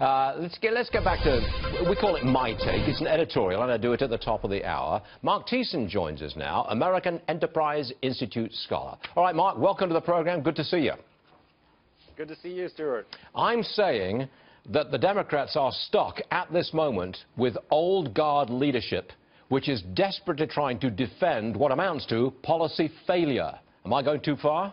Uh, let's get let's get back to we call it my take. It's an editorial, and I do it at the top of the hour. Marc Thiessen joins us now, American Enterprise Institute scholar. All right, Marc, welcome to the program. Good to see you. Good to see you, Stuart. I'm saying that the Democrats are stuck at this moment with old guard leadership, which is desperately trying to defend what amounts to policy failure. Am I going too far?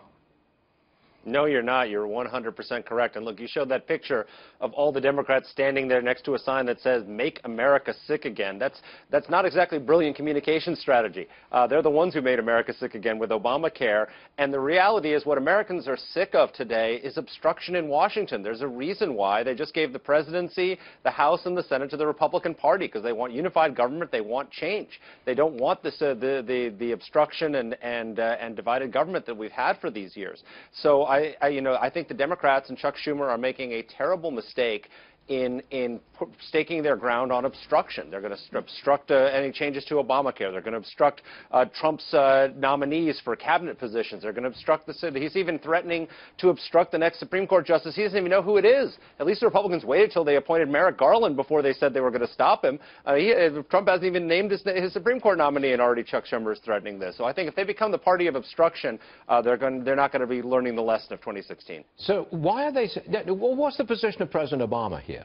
No, you're not. You're 100% correct. And look, you showed that picture of all the Democrats standing there next to a sign that says, Make America Sick Again. That's, that's not exactly brilliant communication strategy. Uh, they're the ones who made America sick again with Obamacare. And the reality is, what Americans are sick of today is obstruction in Washington. There's a reason why they just gave the presidency, the House, and the Senate to the Republican Party because they want unified government. They want change. They don't want this, uh, the, the, the obstruction and, and, uh, and divided government that we've had for these years. So I I, I, you know, I think the Democrats and Chuck Schumer are making a terrible mistake in, in staking their ground on obstruction. They're going to obstruct uh, any changes to Obamacare. They're going to obstruct uh, Trump's uh, nominees for cabinet positions. They're going to obstruct the city. He's even threatening to obstruct the next Supreme Court justice. He doesn't even know who it is. At least the Republicans waited until they appointed Merrick Garland before they said they were going to stop him. Uh, he, uh, Trump hasn't even named his, his, Supreme Court nominee, and already Chuck Schumer is threatening this. So I think if they become the party of obstruction, uh, they're, going, they're not going to be learning the lesson of 2016. So why are they? What's the position of President Obama here?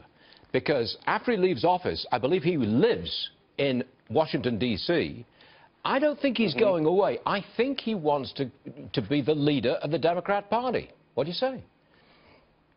Because after he leaves office, I believe he lives in Washington, D.C. I don't think he's mm -hmm. going away. I think he wants to, to be the leader of the Democrat Party. What do you say?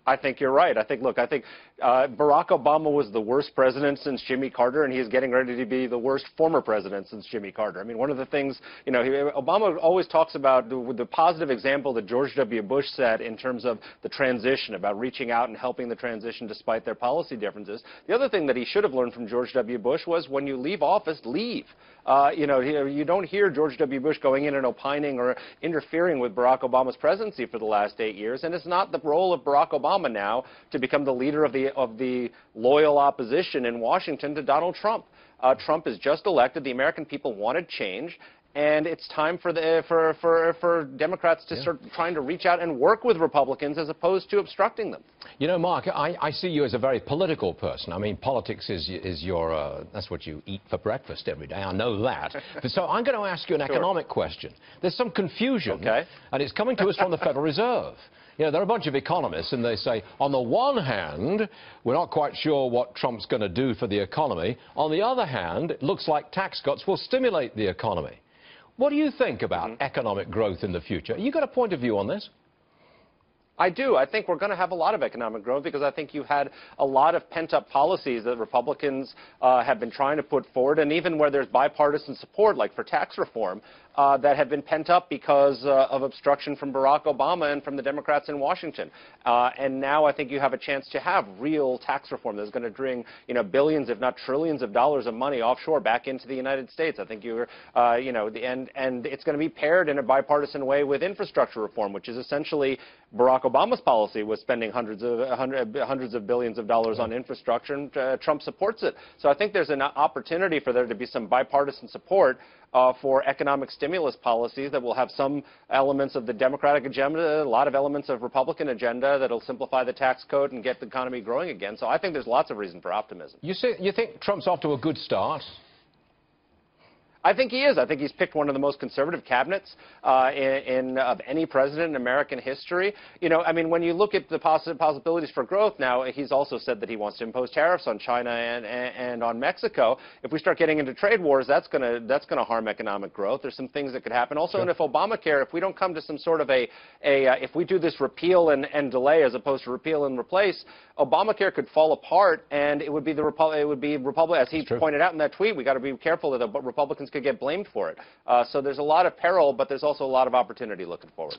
I think you're right. I think, look, I think uh, Barack Obama was the worst president since Jimmy Carter, and he's getting ready to be the worst former president since Jimmy Carter. I mean, one of the things, you know, he, Obama always talks about the, the positive example that George W. Bush set in terms of the transition, about reaching out and helping the transition despite their policy differences. The other thing that he should have learned from George W. Bush was when you leave office, leave. Uh, you know, you don't hear George W. Bush going in and opining or interfering with Barack Obama's presidency for the last eight years, and it's not the role of Barack Obama Obama now to become the leader of the, of the loyal opposition in Washington to Donald Trump. Uh, Trump is just elected. The American people wanted change. And it's time for, the, for, for, for Democrats to yeah. start trying to reach out and work with Republicans as opposed to obstructing them. You know, Marc, I, I see you as a very political person. I mean, politics is, is your, uh, that's what you eat for breakfast every day. I know that. so I'm going to ask you an sure. economic question. There's some confusion, okay. and it's coming to us from the Federal Reserve. You know, there are a bunch of economists, and they say, on the one hand, we're not quite sure what Trump's going to do for the economy. On the other hand, it looks like tax cuts will stimulate the economy. What do you think about mm -hmm. economic growth in the future? You got a point of view on this? I do. I think we're going to have a lot of economic growth because I think you had a lot of pent-up policies that Republicans uh, have been trying to put forward, and even where there's bipartisan support, like for tax reform, uh, that have been pent up because uh, of obstruction from Barack Obama and from the Democrats in Washington. Uh, and now I think you have a chance to have real tax reform that's going to bring, you know, billions, if not trillions of dollars of money offshore back into the United States. I think you're, uh, you know, and, and it's going to be paired in a bipartisan way with infrastructure reform, which is essentially Barack Obama's policy was spending hundreds of hundreds of billions of dollars on infrastructure, and uh, Trump supports it. So I think there's an opportunity for there to be some bipartisan support uh, for economic stimulus policies that will have some elements of the Democratic agenda, a lot of elements of Republican agenda that'll simplify the tax code and get the economy growing again. So I think there's lots of reason for optimism. You, say, you think Trump's off to a good start? I think he is. I think he's picked one of the most conservative cabinets uh, in, in, of any president in American history. You know, I mean, when you look at the poss possibilities for growth now, he's also said that he wants to impose tariffs on China and, and, and on Mexico. If we start getting into trade wars, that's going to that's going to harm economic growth. There's some things that could happen. Also, sure. and if Obamacare, if we don't come to some sort of a, a uh, if we do this repeal and, and delay as opposed to repeal and replace, Obamacare could fall apart, and it would be the Repu it would be Republic as he pointed out in that tweet. We got to be careful that the Republicans could get blamed for it. Uh, so there's a lot of peril, but there's also a lot of opportunity looking forward.